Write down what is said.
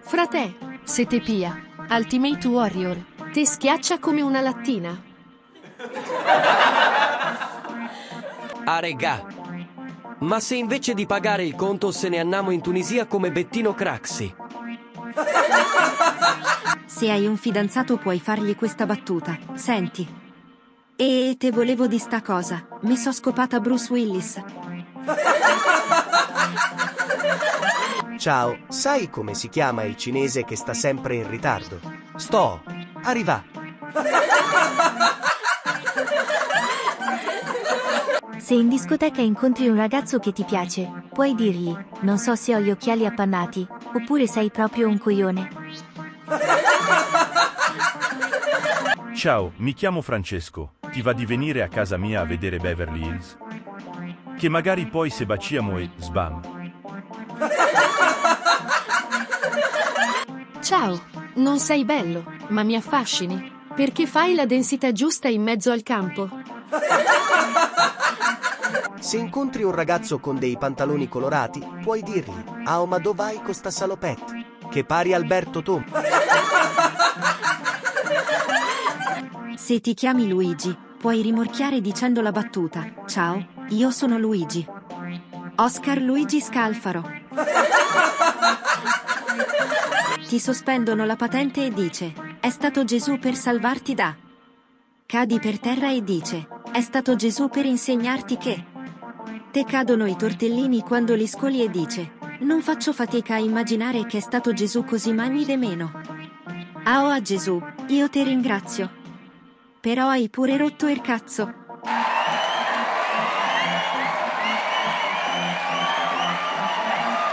Frate, se te pia, Ultimate Warrior, te schiaccia come una lattina. Ah regà. Ma se invece di pagare il conto se ne andiamo in Tunisia come Bettino Craxi? Se hai un fidanzato puoi fargli questa battuta. Senti. E te volevo di sta cosa. Mi so scopata Bruce Willis. Ciao, sai come si chiama il cinese che sta sempre in ritardo? Sto. Arriva. Se in discoteca incontri un ragazzo che ti piace, puoi dirgli, non so se ho gli occhiali appannati, oppure sei proprio un coglione. Ciao, mi chiamo Francesco. Ti va di venire a casa mia a vedere Beverly Hills? Che magari poi se baciamo e sbam. Ciao, non sei bello, ma mi affascini. Perché fai la densità giusta in mezzo al campo? Se incontri un ragazzo con dei pantaloni colorati, puoi dirgli: Ah, ma dove vai con sta salopette? Che pari Alberto Tom. Se ti chiami Luigi, puoi rimorchiare dicendo la battuta. Ciao, io sono Luigi. Oscar Luigi Scalfaro. Ti sospendono la patente e dice, è stato Gesù per salvarti da. Cadi per terra e dice, è stato Gesù per insegnarti che. Te cadono i tortellini quando li scoli e dice, non faccio fatica a immaginare che è stato Gesù così magni de meno. Ah a Gesù, io te ringrazio. Però hai pure rotto il cazzo.